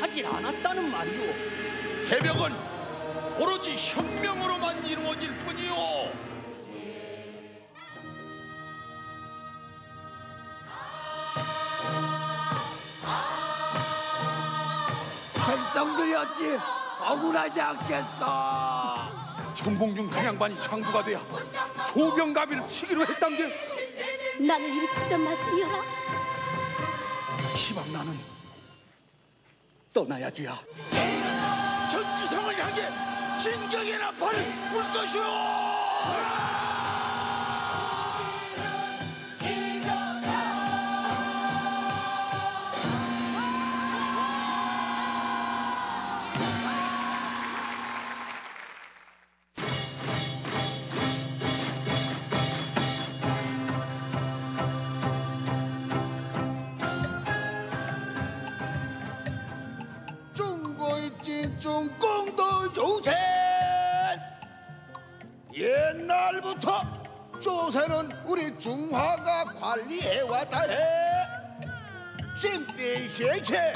차질 않았다는 말이오. 개벽은 오로지 혁명으로만 이루어질 뿐이오. 백성들이 어찌 억울하지 않겠어 정봉준 그냥반이 장부가 돼야 조병가비를 치기로 했단 게 나를 일으켰던 말씀이여라 시방 나는 떠나야 돼야 전지성을 향해 진격의 나팔을 불 것이오. 찜띠시체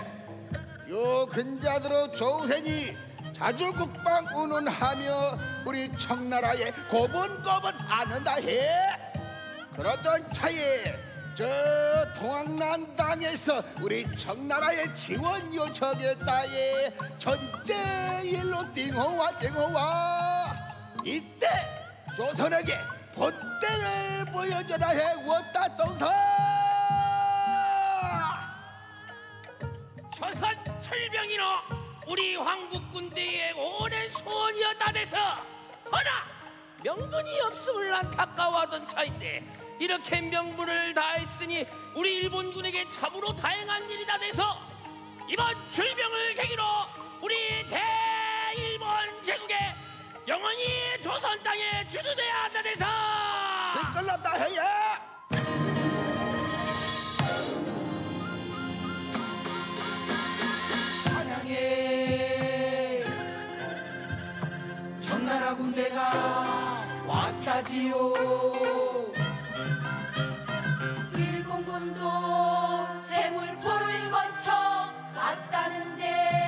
요 근자들어 조선이 자주 국방 운운하며 우리 청나라에 고분고분 안는다 해. 그러던 차에 저 동학난 당에서 우리 청나라에 지원 요청했다에 전제 일로 띵호와 띵호와. 이때 조선에게 본때를 보여줘라 해왔다 동서 조선 철병이노 우리 황국 군대의 오랜 소원이었다 돼서 허나 명분이 없음을 안타까워하던 차인데 이렇게 명분을 다했으니 우리 일본군에게 참으로 다행한 일이다 돼서 이번 출병을 계기로 우리 대일본 제국에 영원히 조선 땅에 주둔해야 한다 돼서. 시끌럽다 해야 군대가 왔다지요. 일본군도 재물포를 거쳐 왔다는데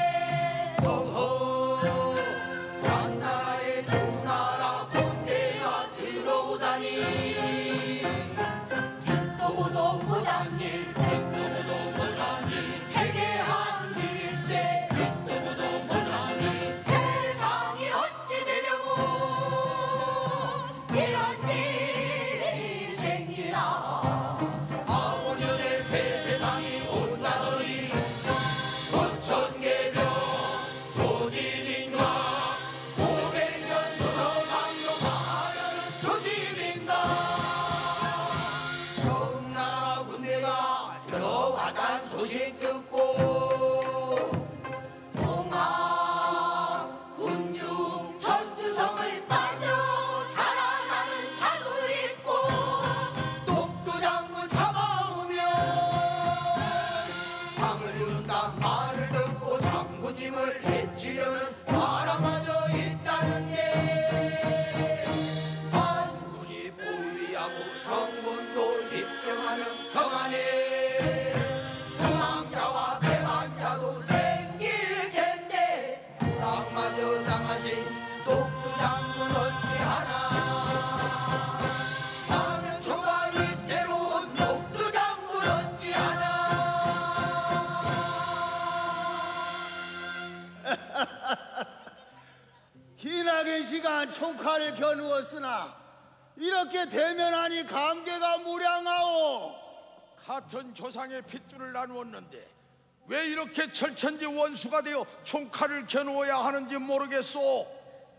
같은 조상의 핏줄을 나누었는데 왜 이렇게 철천지 원수가 되어 총칼을 겨누어야 하는지 모르겠소.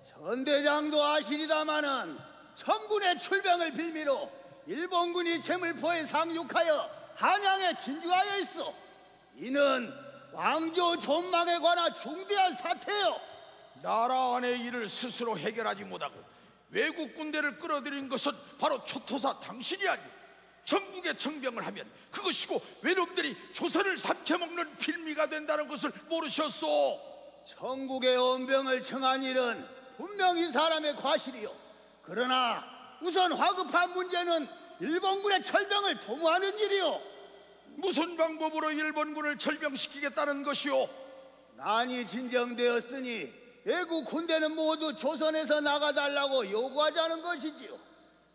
전대장도 아시리다마는 청군의 출병을 빌미로 일본군이 재물포에 상륙하여 한양에 진주하여 있어 이는 왕조 존망에 관한 중대한 사태요. 나라 안의 일을 스스로 해결하지 못하고 외국 군대를 끌어들인 것은 바로 초토사 당신이 아니 전국에 청병을 하면 그것이고 외놈들이 조선을 삼켜먹는 필미가 된다는 것을 모르셨소 전국의 원병을 청한 일은 분명히 사람의 과실이요. 그러나 우선 화급한 문제는 일본군의 철병을 도모하는 일이오. 무슨 방법으로 일본군을 철병시키겠다는 것이오? 난이 진정되었으니 외국 군대는 모두 조선에서 나가달라고 요구하자는 것이지요.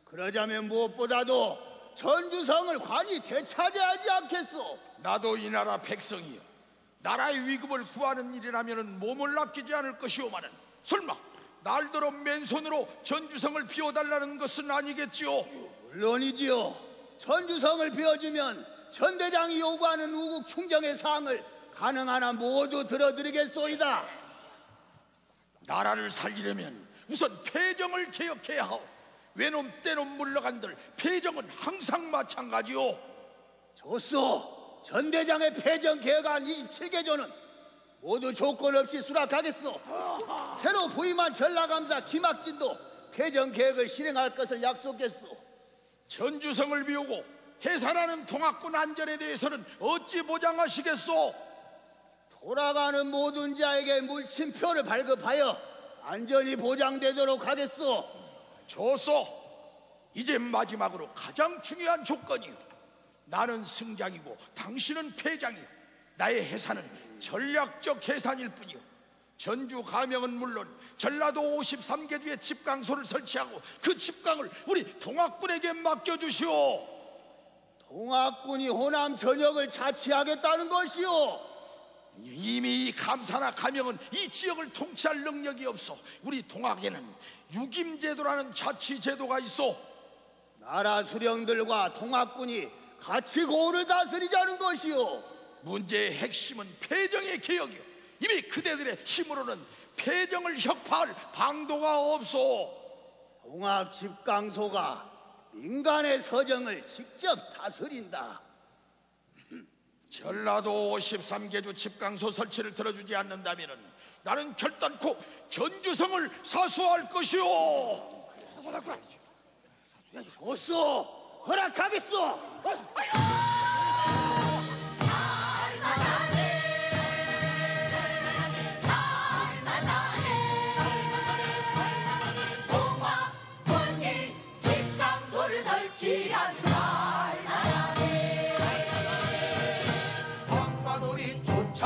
그러자면 무엇보다도 전주성을 관이 되찾아야지 않겠소. 나도 이 나라 백성이여. 나라의 위급을 구하는 일이라면 몸을 아끼지 않을 것이오마는 설마 날더러 맨손으로 전주성을 비워달라는 것은 아니겠지요? 물론이지요. 전주성을 비워주면 전대장이 요구하는 우국 충정의 사항을 가능한 한 모두 들어드리겠소이다. 나라를 살리려면 우선 패정을 개혁해야 하오. 외놈 떼놈 물러간들 패정은 항상 마찬가지요. 좋소. 전대장의 패정 개혁안 27개조는 모두 조건 없이 수락하겠소. 새로 부임한 전라감사 김학진도 패정 계획을 실행할 것을 약속했소. 전주성을 비우고 해산하는 통합군 안전에 대해서는 어찌 보장하시겠소? 돌아가는 모든 자에게 물침표를 발급하여 안전이 보장되도록 하겠소. 좋소. 이제 마지막으로 가장 중요한 조건이요. 나는 승장이고 당신은 패장이요. 나의 해산은 전략적 해산일 뿐이요. 전주 가명은 물론 전라도 53개 주에 집강소를 설치하고 그 집강을 우리 동학군에게 맡겨주시오. 동학군이 호남 전역을 자치하겠다는 것이오. 이미 이 감사나 가명은 이 지역을 통치할 능력이 없어. 우리 동학에는 유김제도라는 자치제도가 있어. 나라 수령들과 동학군이 같이 고을을 다스리자는 것이오. 문제의 핵심은 패정의 개혁이요. 이미 그대들의 힘으로는 패정을 혁파할 방도가 없소. 동학 집강소가 민간의 서정을 직접 다스린다. 전라도 53개 주 집강소 설치를 들어주지 않는다면 나는 결단코 전주성을 사수할 것이오. 좋소. 허락하겠소. 설치한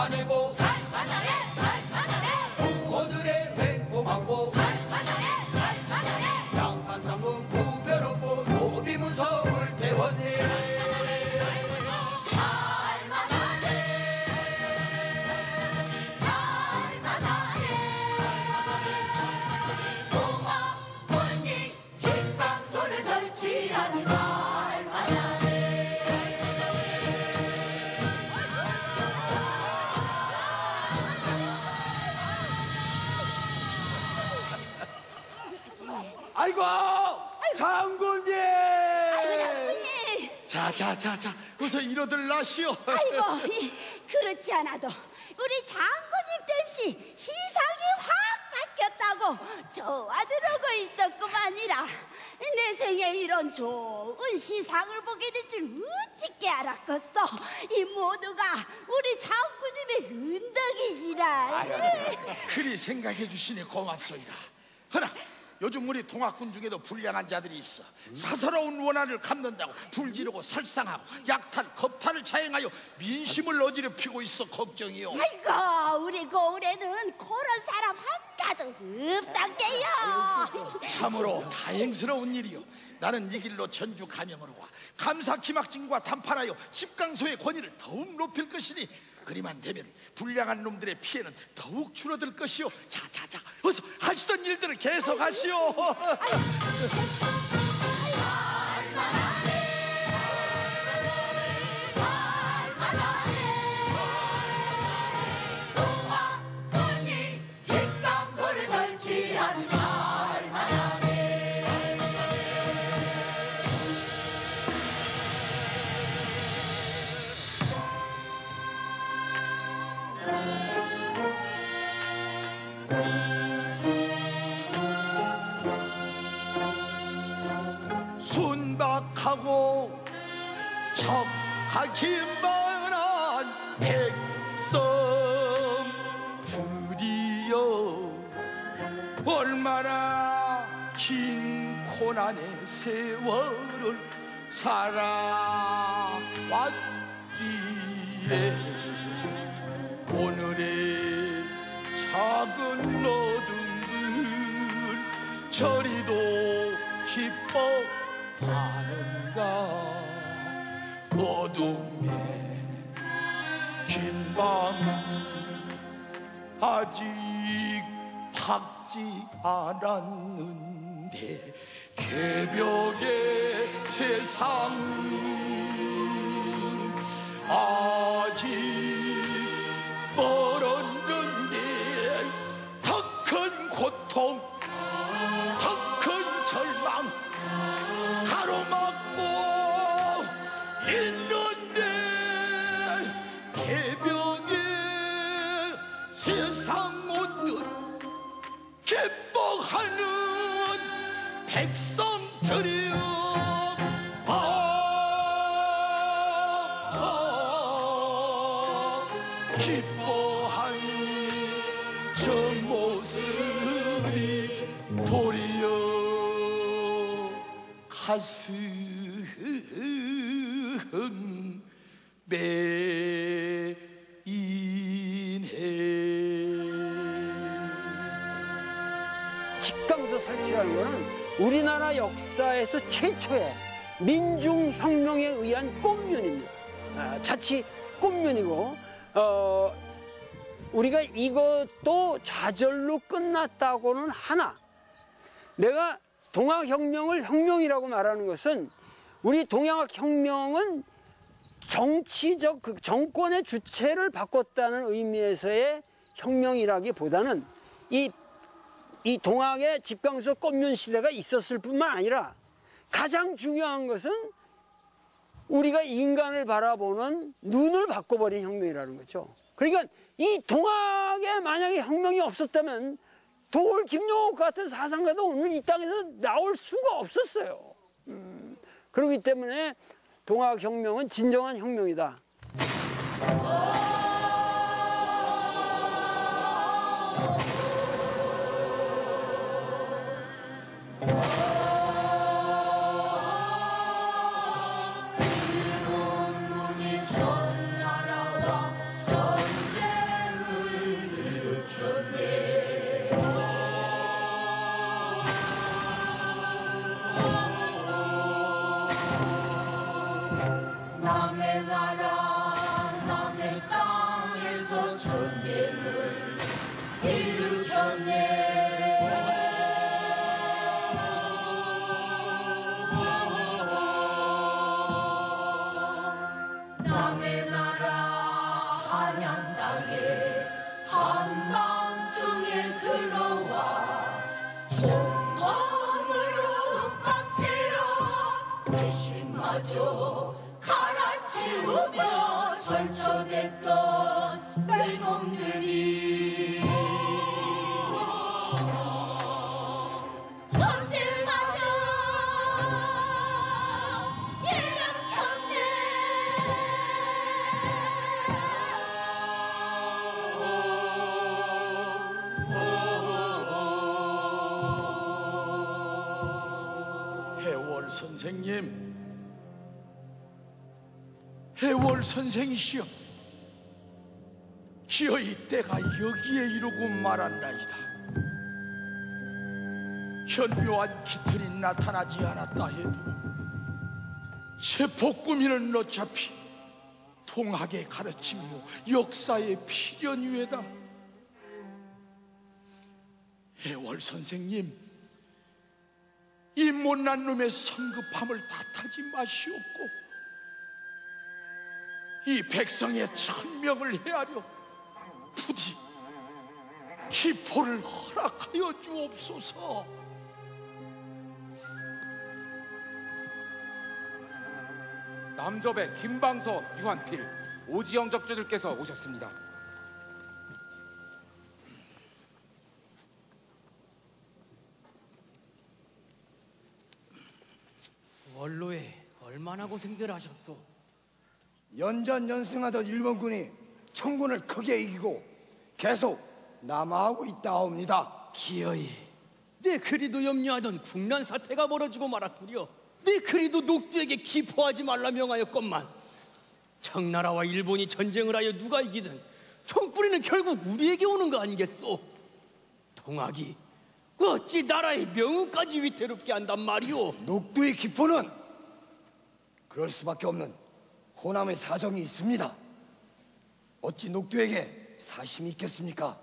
황 나시오. 아이고, 이, 그렇지 않아도 우리 장군님 땜시 시상이 확 바뀌었다고 좋아 들어고 있었구만이라 내 생에 이런 좋은 시상을 보게 될 줄 어찌게 알았겠어 이 모두가 우리 장군님의 은덕이시라 그리 생각해 주시니 고맙소이다. 허나 요즘 우리 동학군 중에도 불량한 자들이 있어. 사서로운 원한을 갚는다고 불지르고 살상하고 약탈, 겁탈을 자행하여 민심을 어지럽히고 있어 걱정이요. 아이고 우리 고을에는 그런 사람 한가도 없단게요 참으로 다행스러운 일이요. 나는 이 길로 전주 감영으로 와 감사 기막진과 담판하여 집강소의 권위를 더욱 높일 것이니 그리만 되면 불량한 놈들의 피해는 더욱 줄어들 것이요. 자, 자, 자, 하시던 일들을 계속 하시오. 기만한 백성 들이여 얼마나 긴 고난의 세월을 살아왔기에 오늘의 작은 어둠들 저리도 기뻐하는가 어둠의 긴밤 아직 밝지 않았는데 개벽의 세상은 아직 멀었는데 더 큰 고통 더 큰 절망 가로막고 가슴 매인해 집강소 설치라는 것은 우리나라 역사에서 최초의 민중혁명에 의한 꽃면입니다. 아, 자칫 꽃면이고, 어, 우리가 이것도 좌절로 끝났다고는 하나, 내가 동학혁명을 혁명이라고 말하는 것은 우리 동학혁명은 정치적 그 정권의 주체를 바꿨다는 의미에서의 혁명이라기보다는 이, 이 동학의 집강소 꽃면 시대가 있었을 뿐만 아니라 가장 중요한 것은 우리가 인간을 바라보는 눈을 바꿔버린 혁명이라는 거죠. 그러니까 이 동학에 만약에 혁명이 없었다면 도울 김용옥 같은 사상가도 오늘 이 땅에서 나올 수가 없었어요. 음, 그렇기 때문에 동학혁명은 진정한 혁명이다. 해월 선생이시여, 기어이 때가 여기에 이르고 말았나이다. 현묘한 깃털이 나타나지 않았다 해도 세폭구미는 어차피 통학의 가르침이요 역사의 필연유에다. 해월 선생님, 이 못난 놈의 성급함을 탓하지 마시옵고 이 백성의 천명을 헤아려 부디 기포를 허락하여 주옵소서 남접의 김방서, 유한필, 오지영 접주들께서 오셨습니다. 원로에 얼마나 고생들 하셨소? 연전 연승하던 일본군이 청군을 크게 이기고 계속 남하하고 있다옵니다. 기어이 내 그리도 염려하던 국난 사태가 벌어지고 말았구려 내 그리도 녹두에게 기포하지 말라 명하였건만 청나라와 일본이 전쟁을 하여 누가 이기든 총뿌리는 결국 우리에게 오는 거 아니겠소? 동학이 어찌 나라의 명운까지 위태롭게 한단 말이오? 녹두의 기포는 그럴 수밖에 없는 호남의 사정이 있습니다. 어찌 녹두에게 사심이 있겠습니까?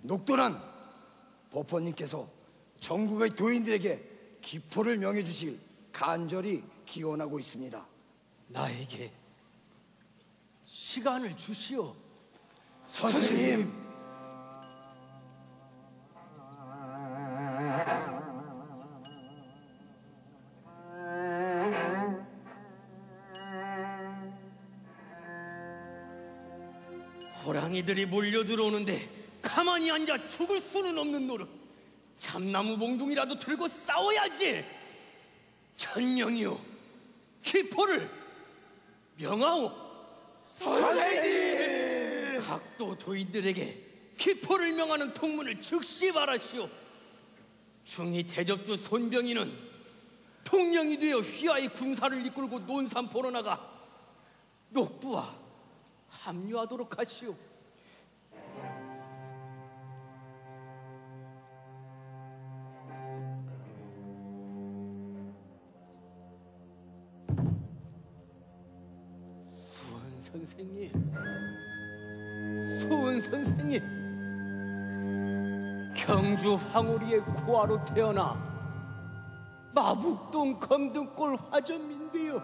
녹두는 보포님께서 전국의 도인들에게 기포를 명해 주실 간절히 기원하고 있습니다. 나에게 시간을 주시오. 선생님, 호 랑이들이 몰려 들어오는데 가만히 앉아 죽을 수는 없는 노릇. 참나무 몽둥이라도 들고 싸워야지. 천명이요, 기포를 명하오. 선생님! 각도 도인들에게 기포를 명하는 통문을 즉시 말하시오. 중이 대접주 손병이는 통령이 되어 휘하의 군사를 이끌고 논산 보러 나가 녹두와 합류하도록 하시오. 선생님, 수원 선생님, 경주 황홀리의 고아로 태어나 마북동 검등골 화전민되어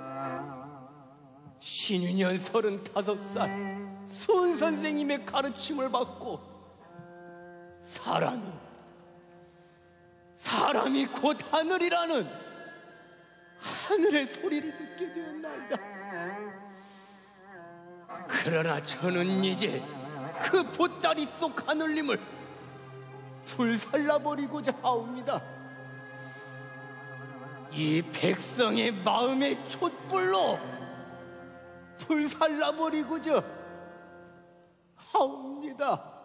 신유년 서른다섯 살 수은 선생님의 가르침을 받고 사람이 사람이 곧 하늘이라는 하늘의 소리를 듣게 되었나이다. 그러나 저는 이제 그 보따리 속 하늘님을 불살라버리고자 하옵니다. 이 백성의 마음의 촛불로 불살라버리고자 하옵니다.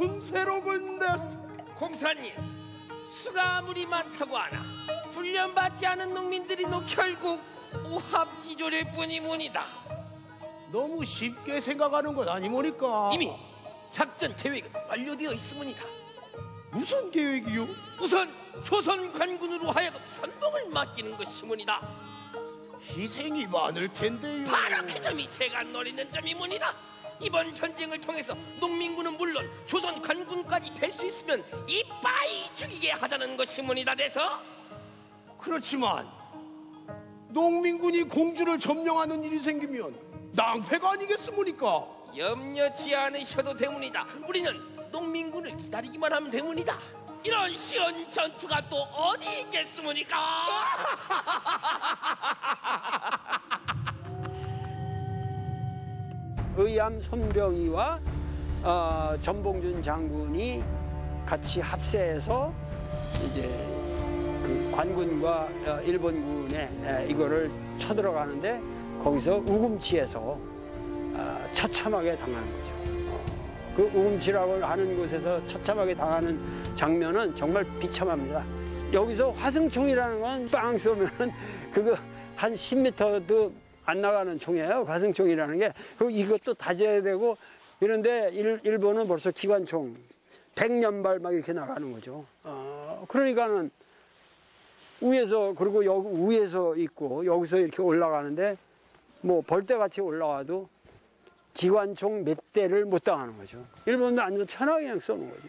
군세로군 공사님 수가 아무리 많다고 하나 훈련받지 않은 농민들이노 결국 오합지졸일 뿐이문이다. 너무 쉽게 생각하는 것 아니모니까. 이미 작전 계획은 완료되어 있으문이다. 무슨 계획이요? 우선 조선 관군으로 하여금 선봉을 맡기는 것이문이다. 희생이 많을 텐데요. 바로 그 점이 제가 노리는 점이문이다 이번 전쟁을 통해서 농민군은 물론 조선 관군까지 될 수 있으면 이 빠이 죽이게 하자는 것이문이다 돼서 그렇지만 농민군이 공주를 점령하는 일이 생기면 낭패가 아니겠습니까? 염려치 않으셔도 되문이다. 우리는 농민군을 기다리기만 하면 되문이다. 이런 시원 전투가 또 어디 있겠습니까? 의암 손병희와 어, 전봉준 장군이 같이 합세해서 이제 그 관군과 어, 일본군에 에, 이거를 쳐들어가는데 거기서 우금치에서 어, 처참하게 당하는 거죠. 어, 그 우금치라고 하는 곳에서 처참하게 당하는 장면은 정말 비참합니다. 여기서 화승총이라는 건 빵 쏘면은 그거 한 10m도 안 나가는 총이에요. 화승총이라는 게. 그리고 이것도 다져야 되고 이런데 일, 일본은 벌써 기관총 100년발 막 이렇게 나가는 거죠. 어, 그러니까는 위에서 그리고 여기 위에서 있고 여기서 이렇게 올라가는데 뭐 벌떼같이 올라와도 기관총 몇 대를 못 당하는 거죠. 일본도 앉아서 편하게 그냥 쏘는 거죠.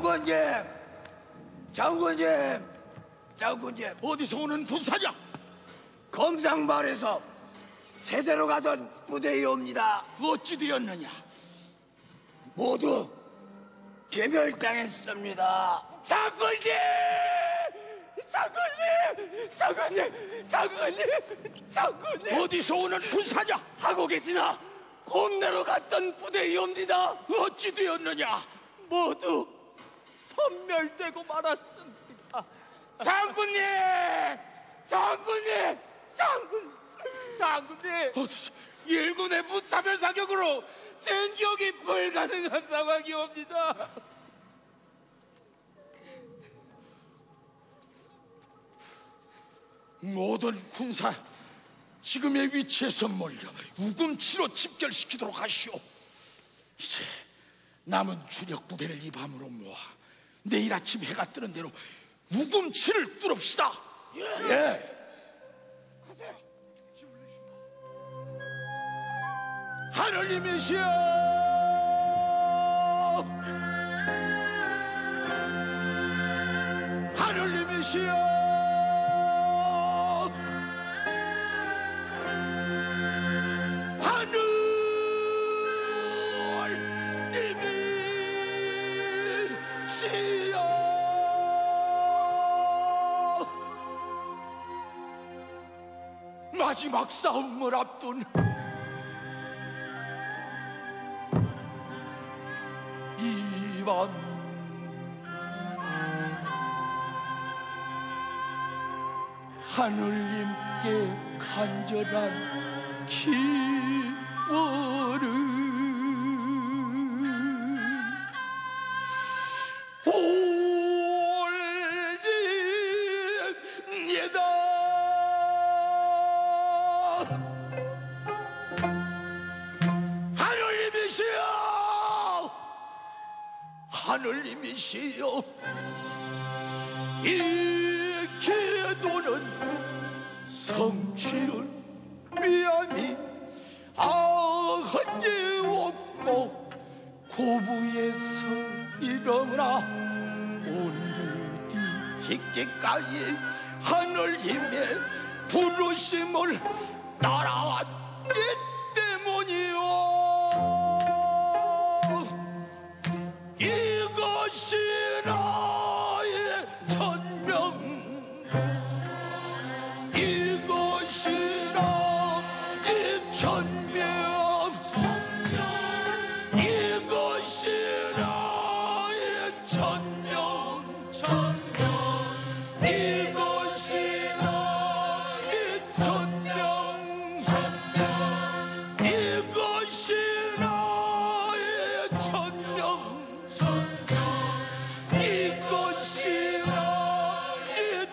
장군님, 장군님, 장군님. 어디서 오는 군사냐? 검상말에서 세대로 가던 부대이옵니다. 어찌 되었느냐? 모두 개멸당했습니다. 장군님! 장군님! 장군님! 장군님! 장군님! 어디서 오는 군사냐? 하고 계시나 곰내로 갔던 부대이옵니다. 어찌 되었느냐? 모두 섬멸되고 말았습니다. 장군님! 장군님! 장군! 장군님! 어디서 일군의 무차별 사격으로 진격이 불가능한 상황이옵니다. 모든 군사 지금의 위치에서 몰려 우금치로 집결시키도록 하시오. 이제 남은 주력 부대를 이 밤으로 모아 내일 아침 해가 뜨는 대로 우금치를 뚫읍시다. 예. 하늘님이시여 하늘님이시여 하늘님이시여 마지막 싸움을 앞둔 이밤 하늘님께 간절한 기원을 하늘님이시여 이 기도는 미안이 아한 예 없고 고부에서 일어나 오늘이 이때까지 하늘님의 부르심을 따라왔기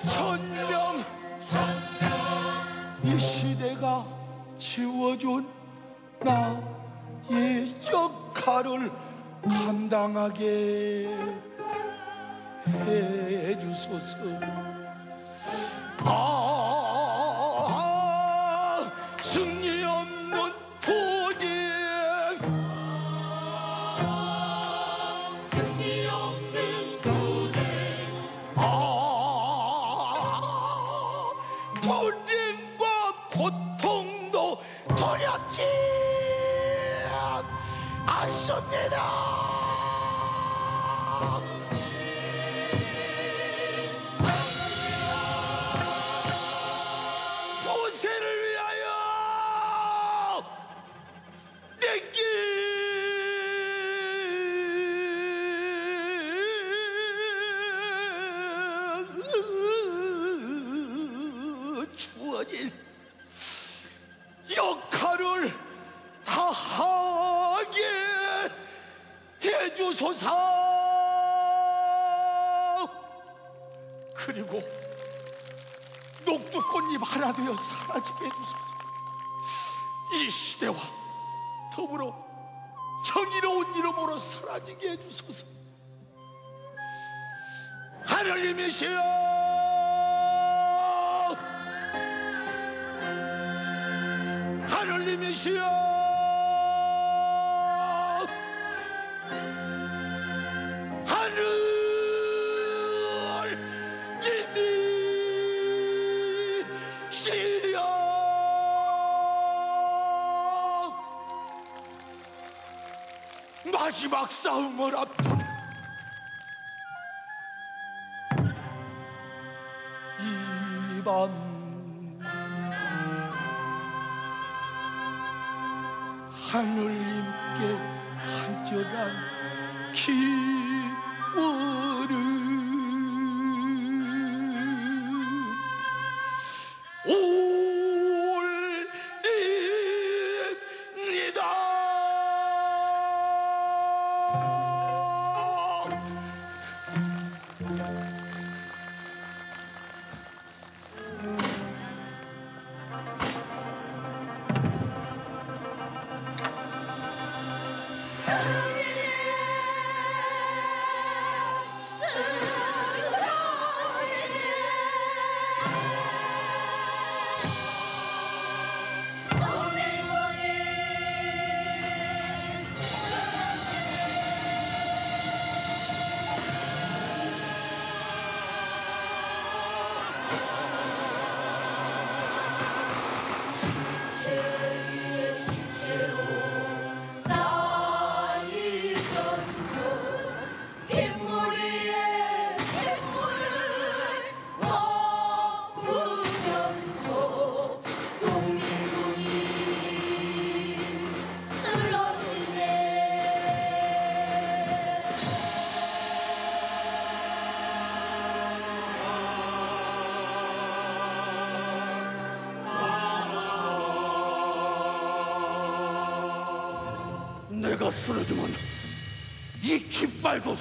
천명 이 시대가 지워준 나의 역할을 감당하게 해주소서 땀을 흘리며시여 마지막 싸움을 앞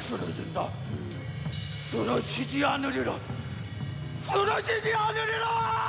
その指示を塗りろ。その指示を塗りろ。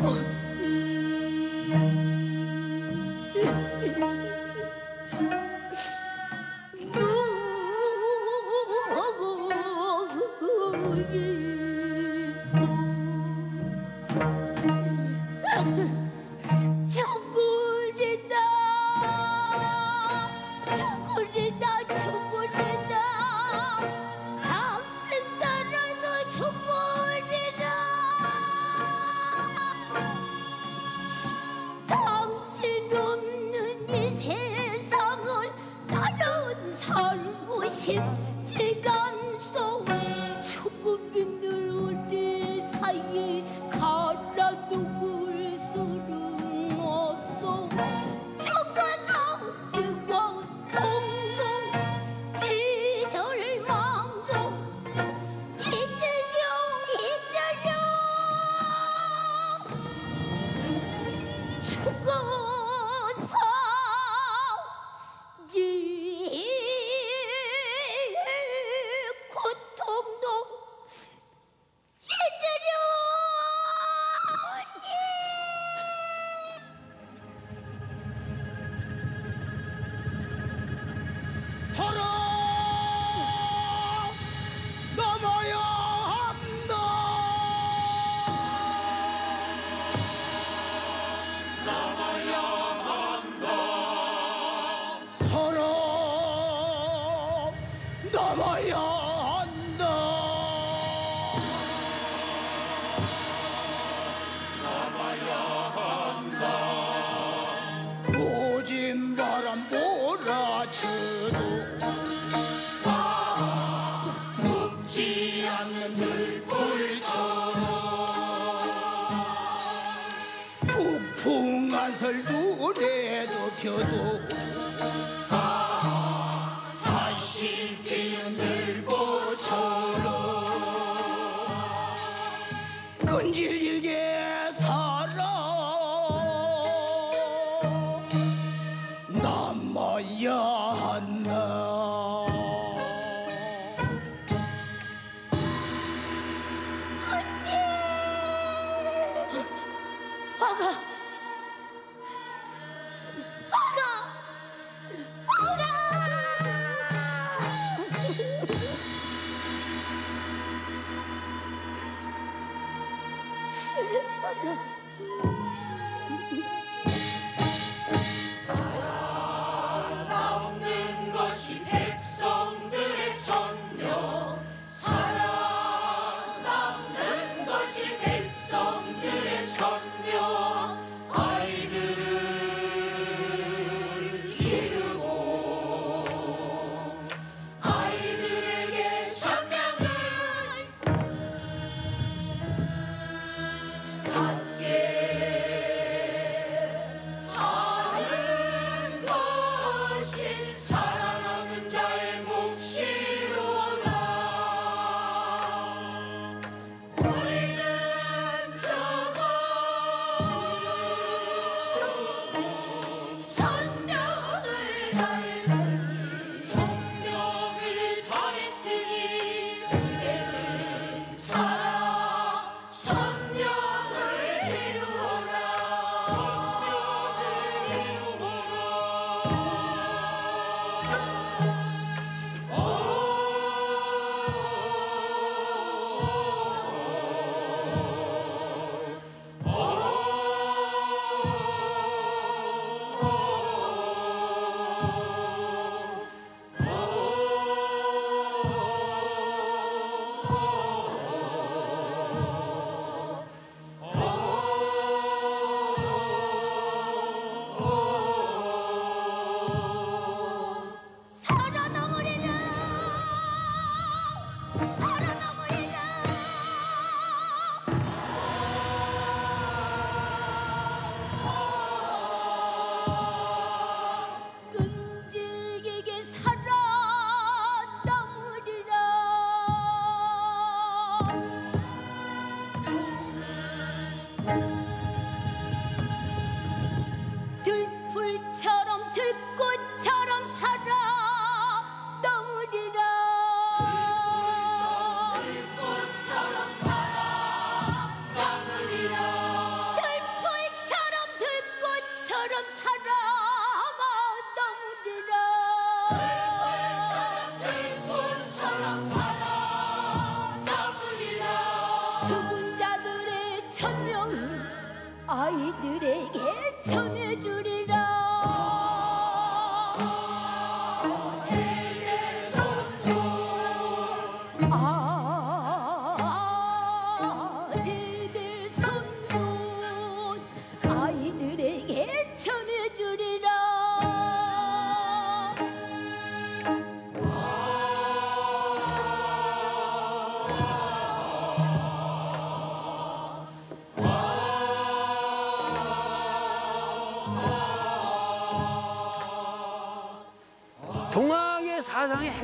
Once. 잡아야 한다. 잡아야 한다. 오진 바람 몰아쳐도 아, 묻지 않는 불꽃처럼 폭풍 한설 눈에도 펴도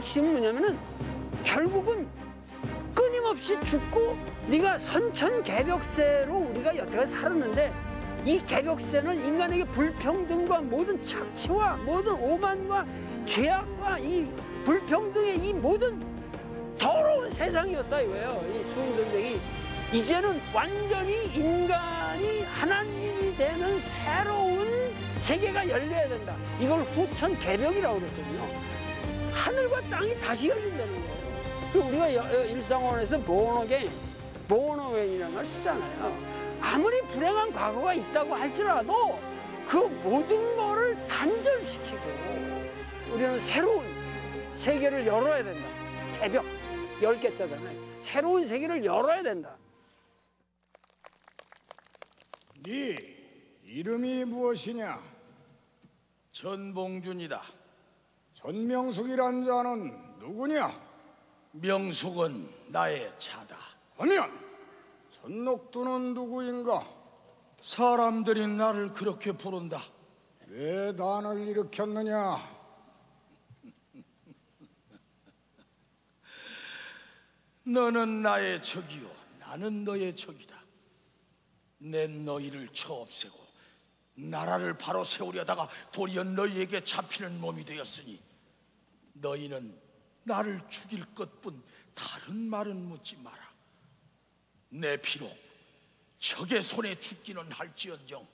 핵심은 뭐냐면은 결국은 끊임없이 죽고 네가 선천개벽세로 우리가 여태까지 살았는데 이 개벽세는 인간에게 불평등과 모든 착취와 모든 오만과 죄악과 이 불평등의 이 모든 더러운 세상이었다 이거예요. 이 수훈전쟁이 이제는 완전히 인간이 하나님이 되는 새로운 세계가 열려야 된다. 이걸 후천 개벽이라고 그랬거든요. 하늘과 땅이 다시 열린다는 거예요. 그 우리가 일상원에서 born born이라는 걸 쓰잖아요. 아무리 불행한 과거가 있다고 할지라도 그 모든 거를 단절시키고 우리는 새로운 세계를 열어야 된다. 개벽. 열 개짜잖아요. 새로운 세계를 열어야 된다. 네 이름이 무엇이냐? 전봉준이다. 전명숙이란 자는 누구냐? 명숙은 나의 차다. 하면 전녹두는 누구인가? 사람들이 나를 그렇게 부른다. 왜 난을 일으켰느냐? 너는 나의 적이요, 나는 너의 적이다. 내 너희를 쳐 없애고 나라를 바로 세우려다가 도리어 너희에게 잡히는 몸이 되었으니 너희는 나를 죽일 것뿐 다른 말은 묻지 마라. 내 피로 적의 손에 죽기는 할지언정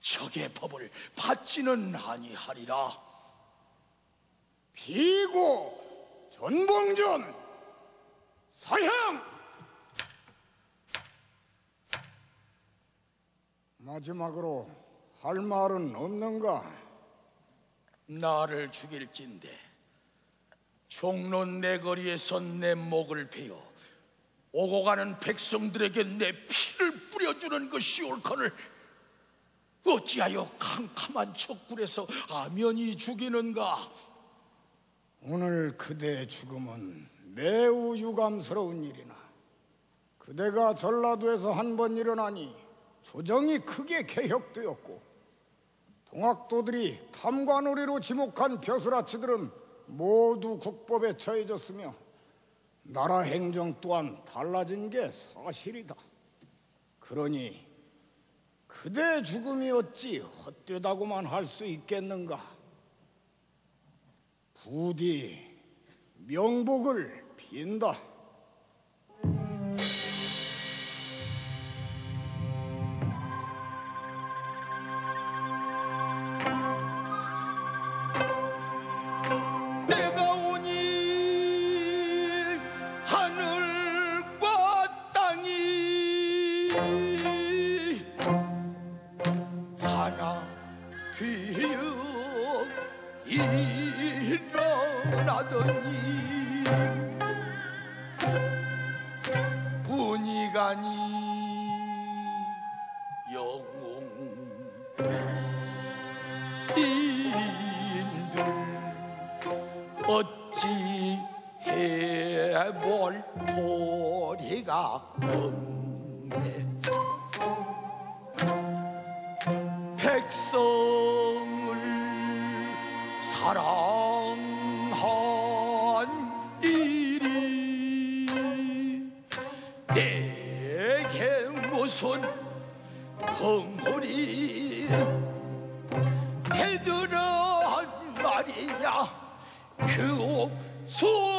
적의 법을 받지는 아니하리라. 비고 전봉준 사형 마지막으로 할 말은 없는가? 나를 죽일진데 종로 내거리에서 내 목을 베어 오고 가는 백성들에게 내 피를 뿌려주는 것이 옳거늘 어찌하여 캄캄한 척굴에서 아면이 죽이는가? 오늘 그대의 죽음은 매우 유감스러운 일이나 그대가 전라도에서 한 번 일어나니 조정이 크게 개혁되었고 동학도들이 탐관오리로 지목한 벼슬아치들은 모두 국법에 처해졌으며 나라 행정 또한 달라진 게 사실이다. 그러니 그대의 죽음이 어찌 헛되다고만 할 수 있겠는가? 부디 명복을 빈다. 인들 어찌 해볼 도리가 없네. 백성을 사랑한 일이 내게 무슨 허 그 소대사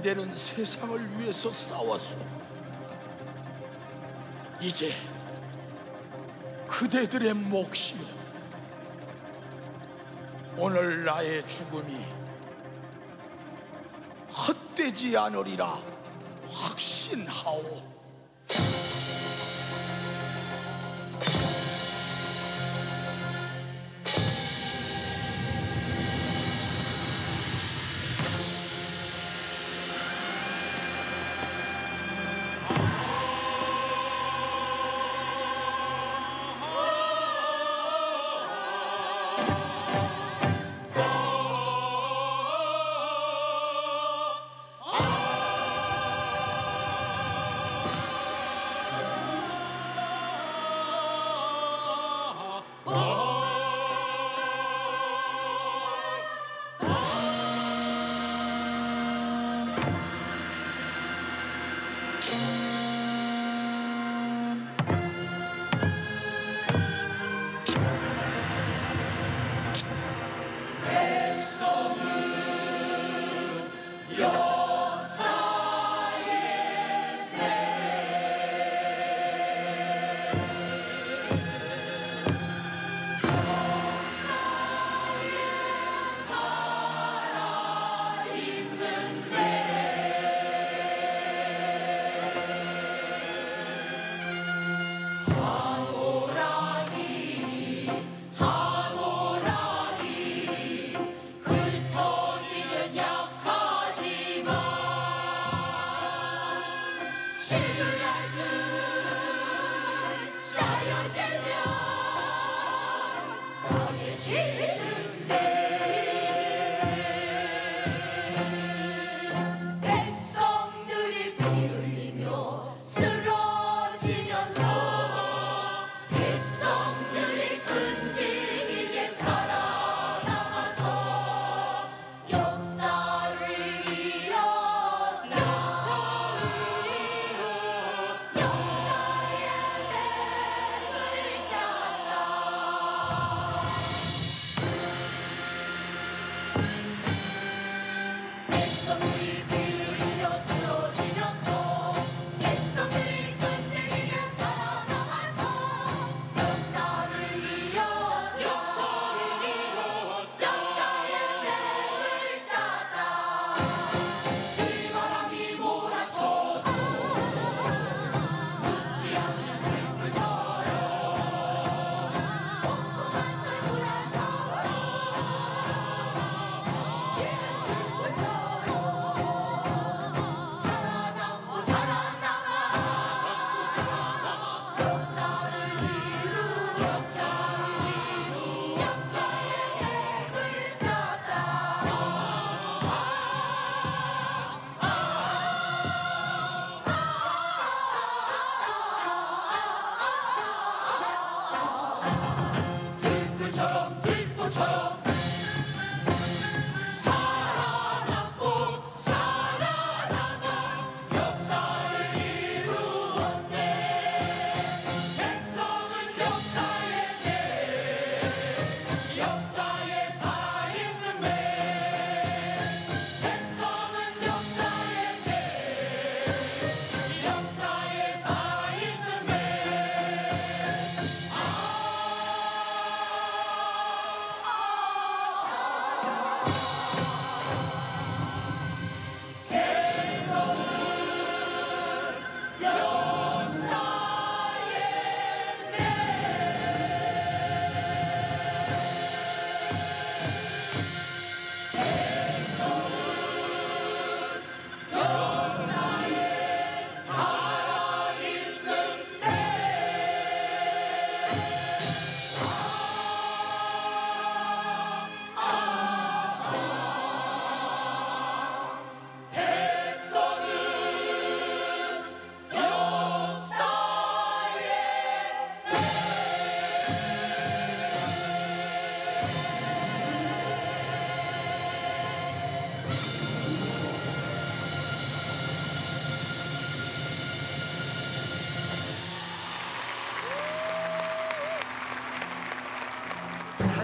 되는 세상을 위해서 싸웠소 이제 그대들의 몫이요 오늘 나의 죽음이 헛되지 않으리라 확신하오. 시 들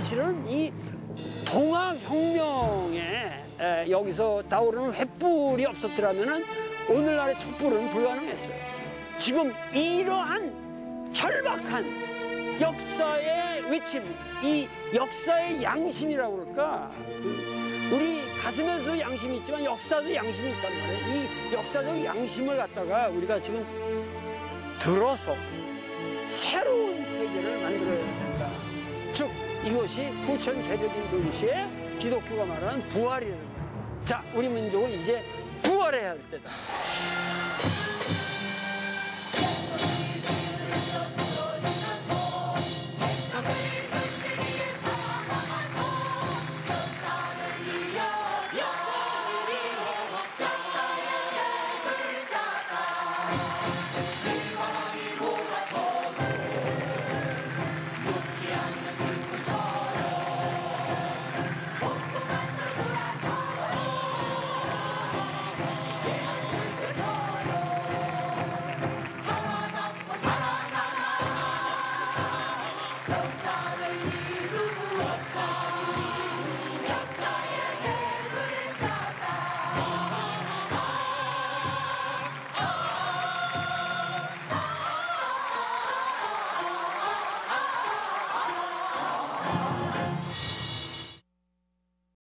사실은 이 동학혁명에 에, 여기서 나오르는 횃불이 없었더라면 오늘날의 촛불은 불가능했어요. 지금 이러한 절박한 역사의 외침, 이 역사의 양심이라고 그럴까? 그 우리 가슴에서 양심이 있지만 역사도 양심이 있단 말이에요. 이 역사적 양심을 갖다가 우리가 지금 들어서 새로운 세계를 이것이 후천 개벽인 동시에 기독교가 말하는 부활이라는 거예요. 자, 우리 민족은 이제 부활해야 할 때다.